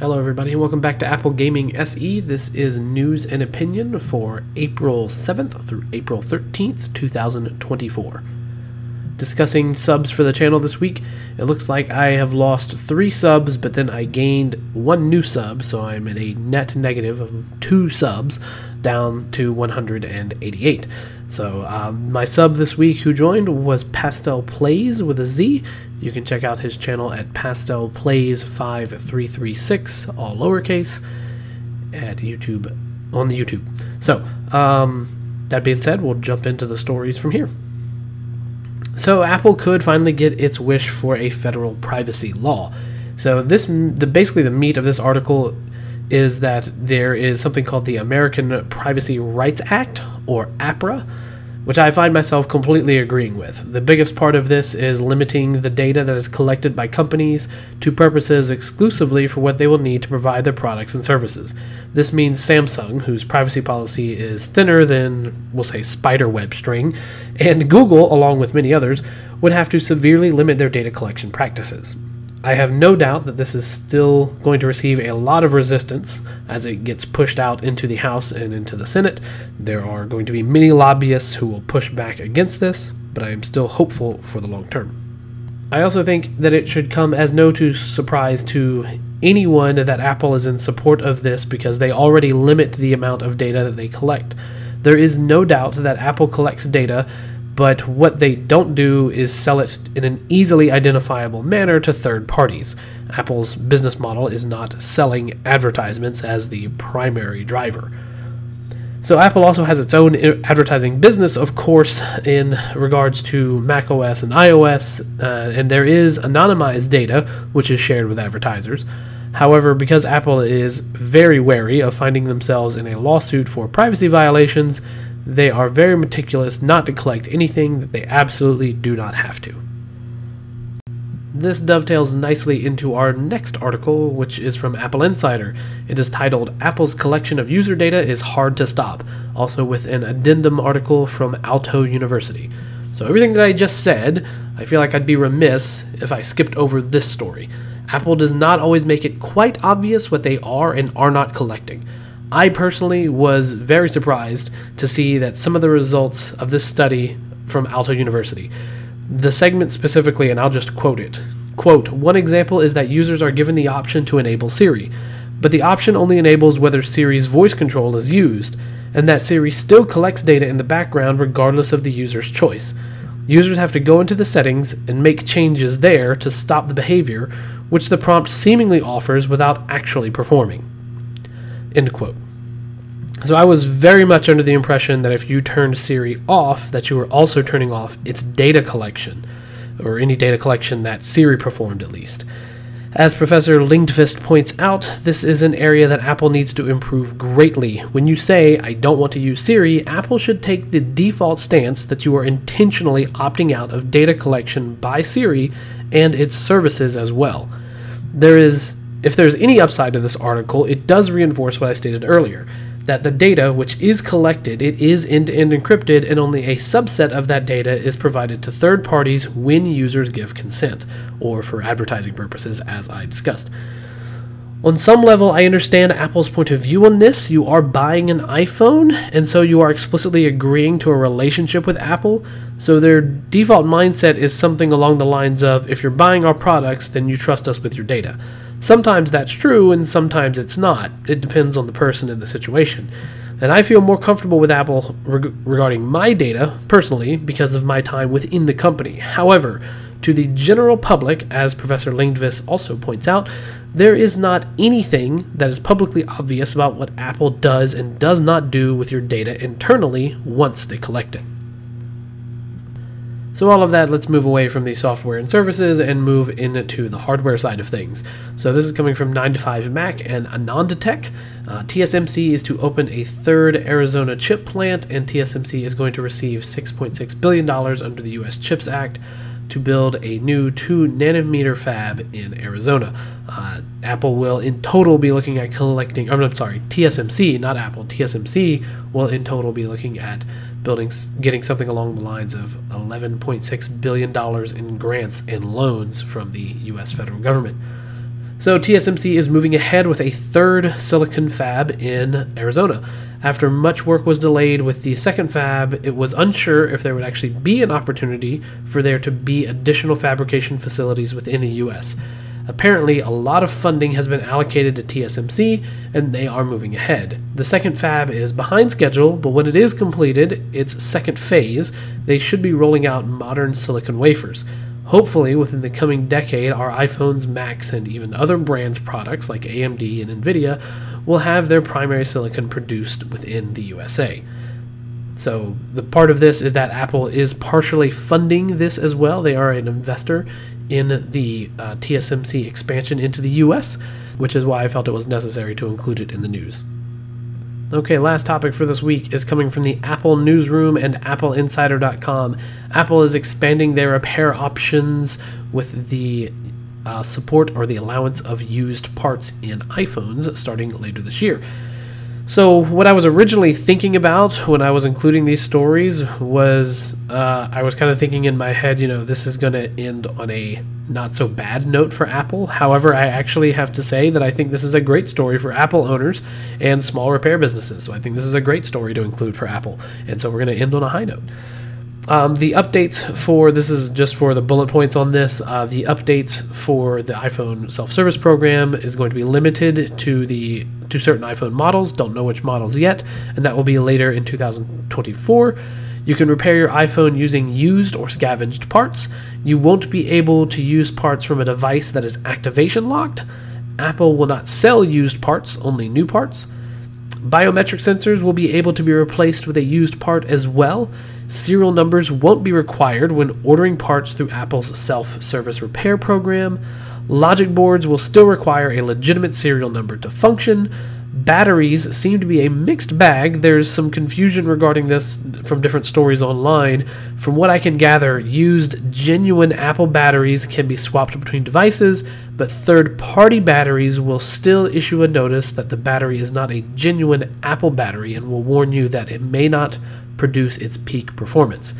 Hello, everybody, and welcome back to Apple Gaming SE. This is news and opinion for April 7th through April 13th, 2024. Discussing subs for the channel this week, it looks like I have lost three subs, but then I gained one new sub, so I'm at a net negative of two subs, down to 188. So, um, my sub this week who joined was Pastel Plays with a Z. You can check out his channel at Pastel Plays 5336, all lowercase, at YouTube, on the YouTube. So, um, that being said, we'll jump into the stories from here. So, Apple could finally get its wish for a federal privacy law. So, this, the basically the meat of this article is that there is something called the American Privacy Rights Act, or APRA, which I find myself completely agreeing with. The biggest part of this is limiting the data that is collected by companies to purposes exclusively for what they will need to provide their products and services. This means Samsung, whose privacy policy is thinner than, we'll say, spider web string, and Google, along with many others, would have to severely limit their data collection practices. I have no doubt that this is still going to receive a lot of resistance as it gets pushed out into the House and into the Senate. There are going to be many lobbyists who will push back against this, but I am still hopeful for the long term. I also think that it should come as no to surprise to anyone that Apple is in support of this because they already limit the amount of data that they collect. There is no doubt that Apple collects data but what they don't do is sell it in an easily identifiable manner to third parties. Apple's business model is not selling advertisements as the primary driver. So Apple also has its own advertising business, of course, in regards to macOS and iOS, uh, and there is anonymized data which is shared with advertisers. However, because Apple is very wary of finding themselves in a lawsuit for privacy violations, they are very meticulous not to collect anything that they absolutely do not have to. This dovetails nicely into our next article, which is from Apple Insider. It is titled Apple's Collection of User Data is Hard to Stop, also with an addendum article from Aalto University. So, everything that I just said, I feel like I'd be remiss if I skipped over this story. Apple does not always make it quite obvious what they are and are not collecting. I personally was very surprised to see that some of the results of this study from Aalto University. The segment specifically, and I'll just quote it. Quote, one example is that users are given the option to enable Siri, but the option only enables whether Siri's voice control is used, and that Siri still collects data in the background regardless of the user's choice. Users have to go into the settings and make changes there to stop the behavior, which the prompt seemingly offers without actually performing. End quote. So I was very much under the impression that if you turned Siri off, that you were also turning off its data collection, or any data collection that Siri performed at least. As Professor Lindqvist points out, this is an area that Apple needs to improve greatly. When you say, I don't want to use Siri, Apple should take the default stance that you are intentionally opting out of data collection by Siri and its services as well. There is if there's any upside to this article, it does reinforce what I stated earlier that the data which is collected it is end-to-end encrypted and only a subset of that data is provided to third parties when users give consent or for advertising purposes as I discussed. On some level, I understand Apple's point of view on this. You are buying an iPhone, and so you are explicitly agreeing to a relationship with Apple. So their default mindset is something along the lines of if you're buying our products, then you trust us with your data. Sometimes that's true, and sometimes it's not. It depends on the person and the situation. And I feel more comfortable with Apple reg- regarding my data, personally, because of my time within the company. However, to the general public, as Professor Lindqvist also points out, there is not anything that is publicly obvious about what Apple does and does not do with your data internally once they collect it. So all of that, let's move away from the software and services and move into the hardware side of things. So this is coming from 9 to 5 Mac and AnandTech. Uh, TSMC is to open a third Arizona chip plant, and TSMC is going to receive $6.6 billion under the U.S. CHIPS Act to build a new 2 nanometer fab in Arizona. Uh, Apple will in total be looking at collecting, I'm sorry, TSMC, not Apple, TSMC will in total be looking at building, getting something along the lines of 11.6 billion dollars in grants and loans from the U.S. federal government. So TSMC is moving ahead with a third silicon fab in Arizona. After much work was delayed with the second fab, it was unsure if there would actually be an opportunity for there to be additional fabrication facilities within the US. Apparently, a lot of funding has been allocated to TSMC, and they are moving ahead. The second fab is behind schedule, but when it is completed, its second phase, they should be rolling out modern silicon wafers. Hopefully, within the coming decade, our iPhones, Macs, and even other brands' products like AMD and Nvidia will have their primary silicon produced within the USA. So, the part of this is that Apple is partially funding this as well. They are an investor in the uh, TSMC expansion into the US, which is why I felt it was necessary to include it in the news. Okay, last topic for this week is coming from the Apple Newsroom and AppleInsider.com. Apple is expanding their repair options with the uh, support or the allowance of used parts in iPhones starting later this year. So, what I was originally thinking about when I was including these stories was uh, I was kind of thinking in my head, you know, this is going to end on a not so bad note for Apple. However, I actually have to say that I think this is a great story for Apple owners and small repair businesses. So, I think this is a great story to include for Apple. And so, we're going to end on a high note. Um, the updates for this is just for the bullet points on this. Uh, the updates for the iPhone self-service program is going to be limited to the to certain iPhone models. Don't know which models yet, and that will be later in 2024. You can repair your iPhone using used or scavenged parts. You won't be able to use parts from a device that is activation locked. Apple will not sell used parts, only new parts. Biometric sensors will be able to be replaced with a used part as well. Serial numbers won't be required when ordering parts through Apple's self service repair program. Logic boards will still require a legitimate serial number to function. Batteries seem to be a mixed bag. There's some confusion regarding this from different stories online. From what I can gather, used genuine Apple batteries can be swapped between devices, but third party batteries will still issue a notice that the battery is not a genuine Apple battery and will warn you that it may not produce its peak performance.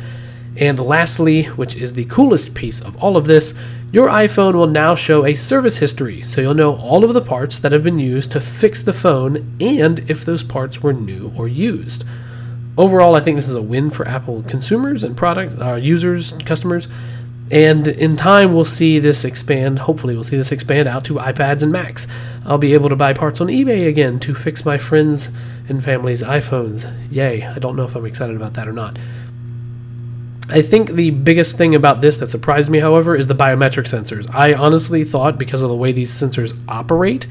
And lastly, which is the coolest piece of all of this, your iPhone will now show a service history, so you'll know all of the parts that have been used to fix the phone and if those parts were new or used. Overall, I think this is a win for Apple consumers and product uh, users, customers, and in time we'll see this expand. Hopefully, we'll see this expand out to iPads and Macs. I'll be able to buy parts on eBay again to fix my friends' and family's iPhones. Yay! I don't know if I'm excited about that or not. I think the biggest thing about this that surprised me, however, is the biometric sensors. I honestly thought, because of the way these sensors operate,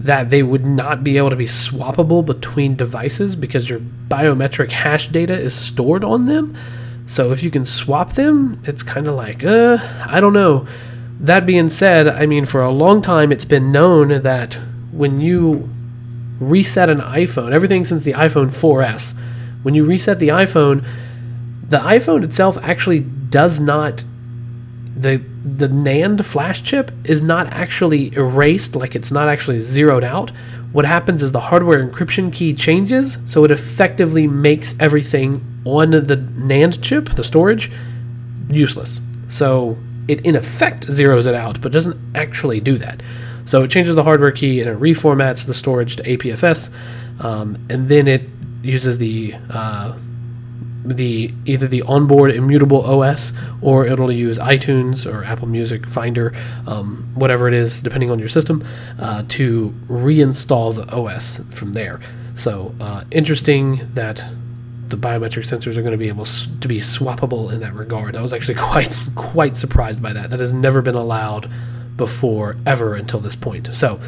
that they would not be able to be swappable between devices because your biometric hash data is stored on them. So if you can swap them, it's kind of like, uh, I don't know. That being said, I mean, for a long time, it's been known that when you reset an iPhone, everything since the iPhone 4S, when you reset the iPhone, the iPhone itself actually does not the the NAND flash chip is not actually erased, like it's not actually zeroed out. What happens is the hardware encryption key changes, so it effectively makes everything on the NAND chip, the storage, useless. So it in effect zeroes it out, but doesn't actually do that. So it changes the hardware key and it reformats the storage to APFS, um, and then it uses the uh, the either the onboard immutable OS or it'll use iTunes or Apple Music Finder, um, whatever it is, depending on your system, uh, to reinstall the OS from there. So uh, interesting that the biometric sensors are going to be able to be swappable in that regard. I was actually quite quite surprised by that. That has never been allowed before ever until this point. So.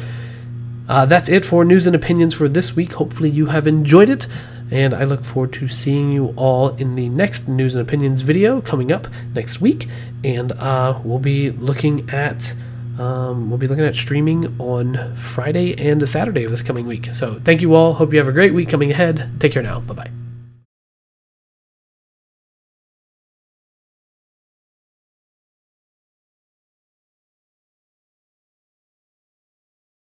Uh, that's it for news and opinions for this week. Hopefully, you have enjoyed it and I look forward to seeing you all in the next news and opinions video coming up next week. And uh, we'll be looking at um, we'll be looking at streaming on Friday and Saturday of this coming week. So thank you all. Hope you have a great week coming ahead. Take care now. Bye bye.